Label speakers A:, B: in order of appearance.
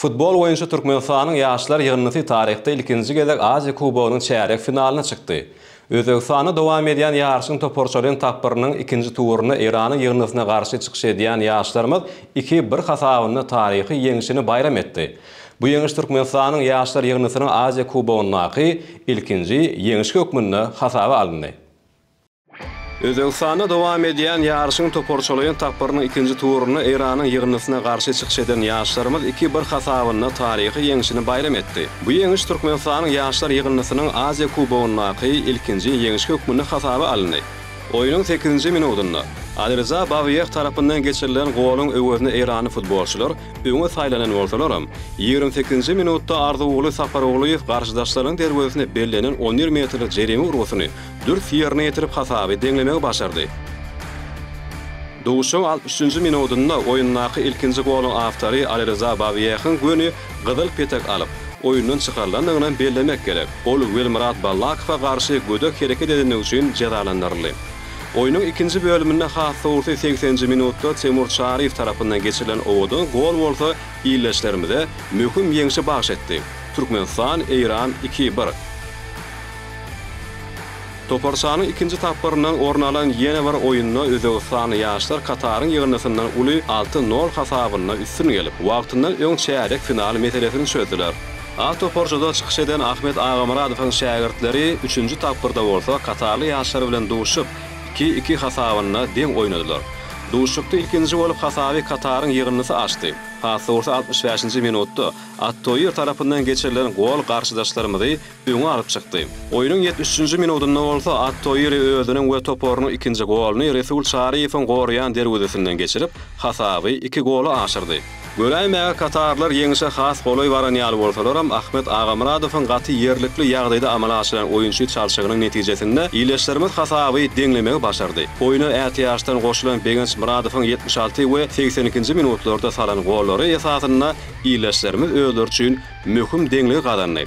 A: Futbol boýunça Türkmenistanyň ýaşlar ýygyndysy taryhda ilkinji gezek Aziýa kubogynyň çärýek finalyna çykdy. Özbegistanda dowam edýän ýaryşyň toparçalaýyn tapgyrynyň ikinji turunda Eýranyň ýygyndysyna garşy çykyş edýän ýaşlarymyz iki bir hasabynda taryhy ýeňşini baýram etdi. Bu ýeňiş Türkmenistanyň ýaşlar ýygyndysynyň Aziýa kubogyndaky ilkinji ýeňşi hökmünde hasaba alyndy. Özbegistanda dowam edýän ýaryşyň toparçalaýyn tapgyrynyň ikinji turunda Eýranyň ýygyndysyna garşy çykyş eden ýaşlarymyz iki bir hasabynda taryhy ýeňşini baýram etdi. Bu ýeňiş Türkmenistanyň ýaşlar ýygyndysynyň Aziýa kubogyndaky ilkinji ýeňiş hökmünde hasaba alyndy. Oýnuň sekizinji minudynda Alirza Babyýew tarapyndan geçirilen goluň öwezine eýranly futbolçylar öňe saýlanan bolsalaram, ýigrimi sekizinji minutda Arzuwguly Sapargulyýew garşydaşlarynyň derwezesine bellenen on bir metrlik jerime urgusyny Dürs ýerine ýetirip hasaby deňlemegi başardy. Duşuň altmyş üçünji minudynda oýundaky ilkinji goluň awtory Aliriza Babiýehiň göni gyzyl petek alyp, oýundan çykarylandygyny bellemek gerek, ol Welmyrat Ballakowa garşy gödek hereket edendigi üçin jezalandyryldy. Oýnuň ikinji bölüminde has dogrusy segsenji minutda Temur Çaryýew tarapyndan geçirilen owadan gol bolsa ildeşlerimize möhüm ýeňşi bagyş etdi, Türkmenistan, Eýran, iki, bir. Toparçanyň ikinji tapgyrynda orun alan ýene bir oýunda özbegistanly ýaşlar Kataryň ýygyndysyndan uly alty nol hasabynda üstün gelip, wagtyndan öň çärýek final meselesini çözdüler. A toparçada çykyş eden Ahmet Agamyradowyň şägirtleri üçünji tapgyrda bolsa katarly ýaşlar bilen duşup, iki, iki hasabynda deň oýnadylar. Duşuşykda ilkinji bolup hasaby Kataryň ýygyndysy açdy. Has dogrusy altmyş bäşinji minutda At-Toýir tarapyndan geçirilen gol garşydaşlarymyzy öňe alyp çykdy. Oýnuň ýetmiş üçünji minudynda bolsa At-Toýri özüniň we toparynyň ikinji goluny Resul Çaryýewiň goraýan derwezesinden geçirip, hasaby iki gola aşyrdy. Göräýmäge katarlylar ýeňişe has golaý baran ýaly bolsalaram, Ahmet Agamyradowyň gaty ýerlikli ýagdaýda amala aşyran oýunçy çalşygynyň netijesinde ildeşlerimiz hasaby deňlemegi başardy. Oýna ätiýaçdan goşulan Begenç Myradowyň ýetmiş alty we segsen ikinji minutlarda salan gollary esasynda ildeşlerimiz özleri üçin möhüm deňligi gazandy.